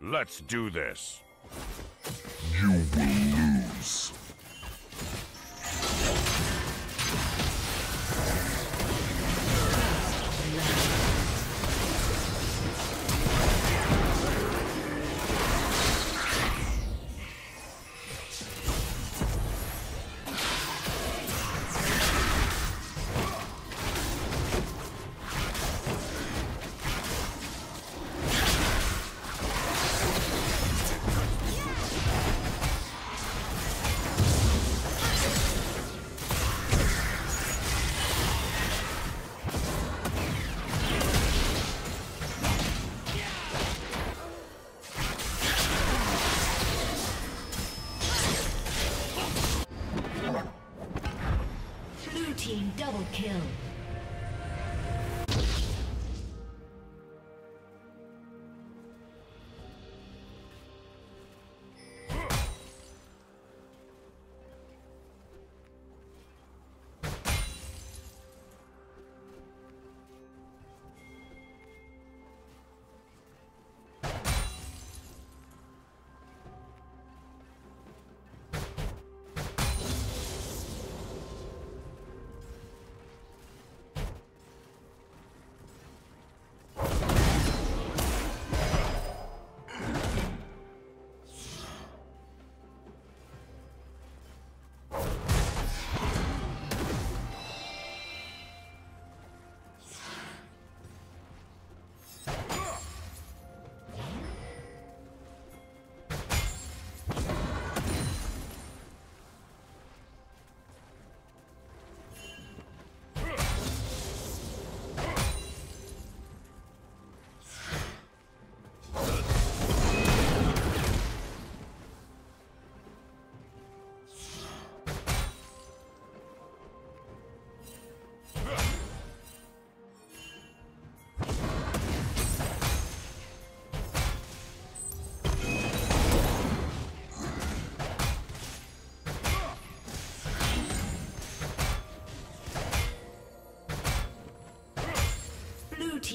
Let's do this. You will lose.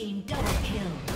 Team double kill.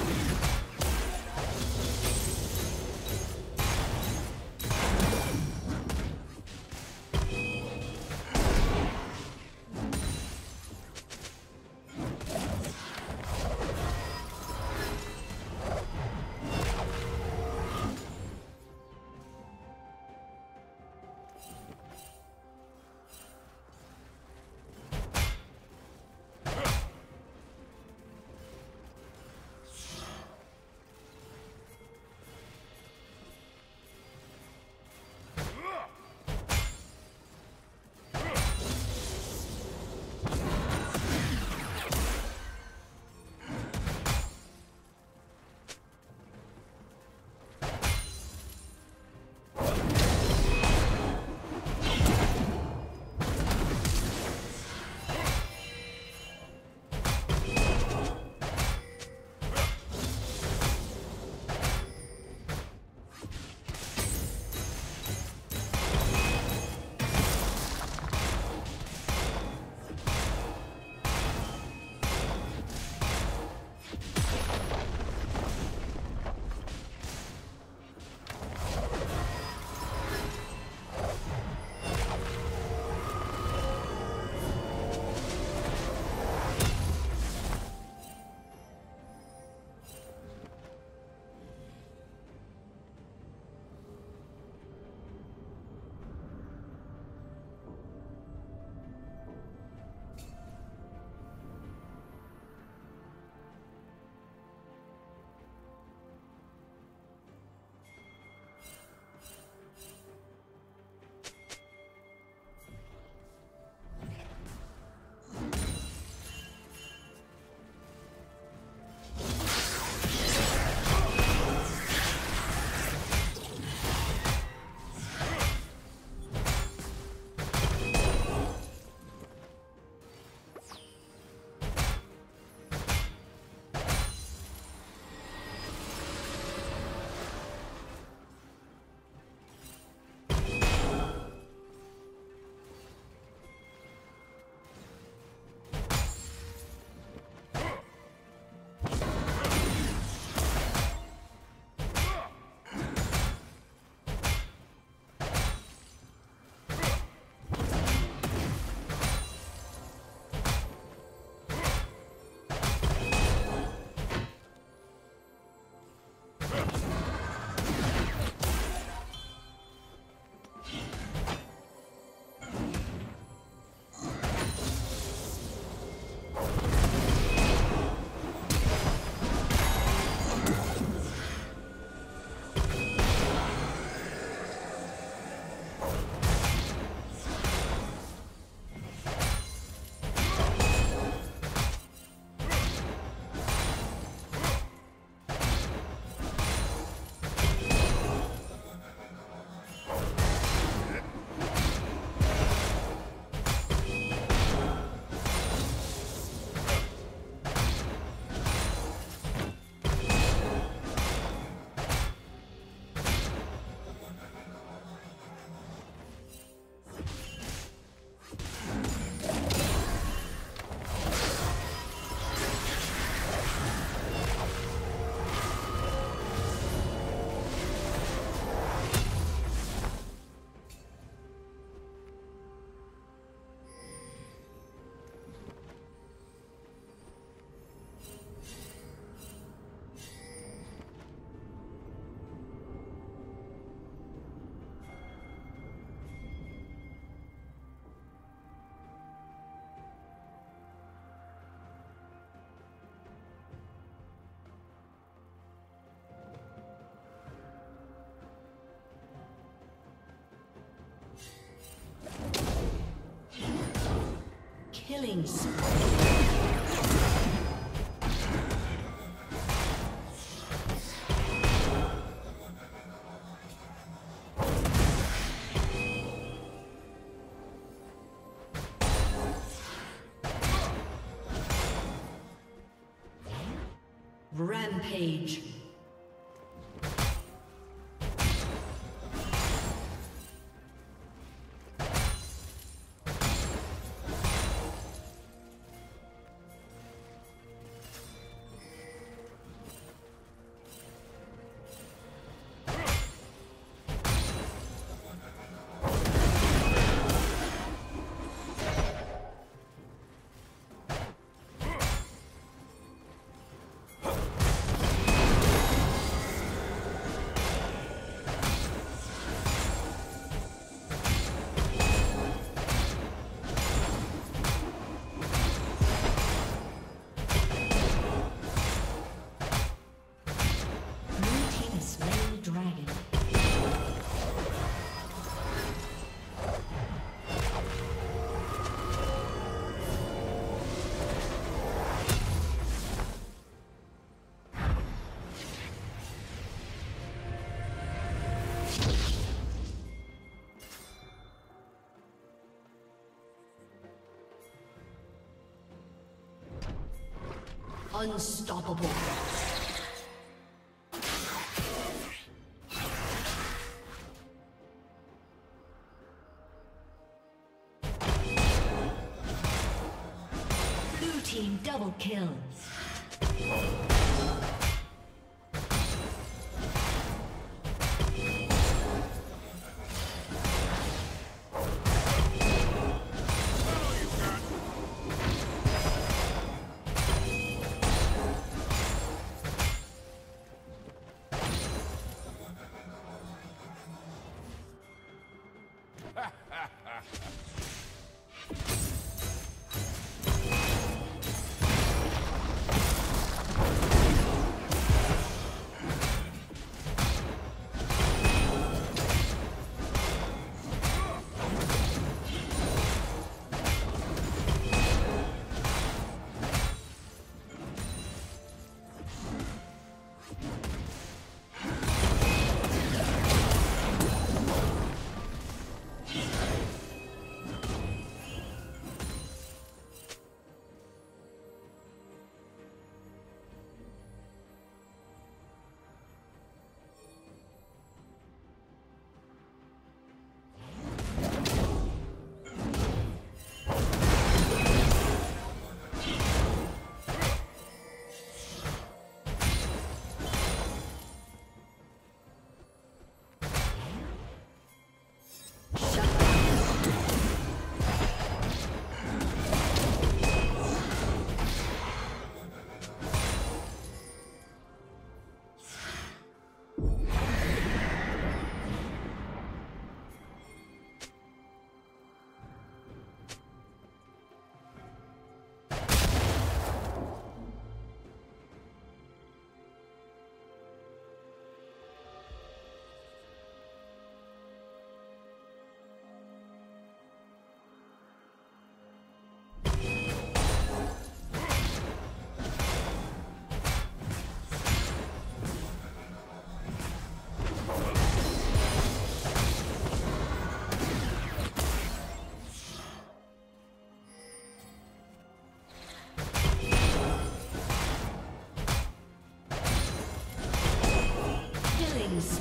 Killing. Rampage. Unstoppable.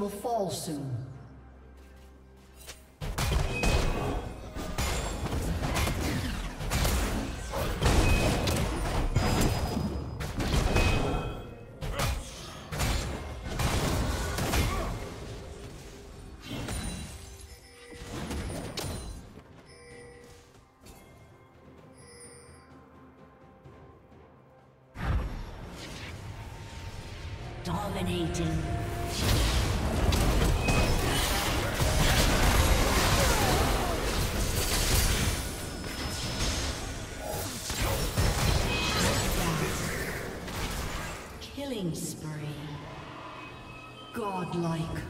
will fall soon. Dominating. Godlike.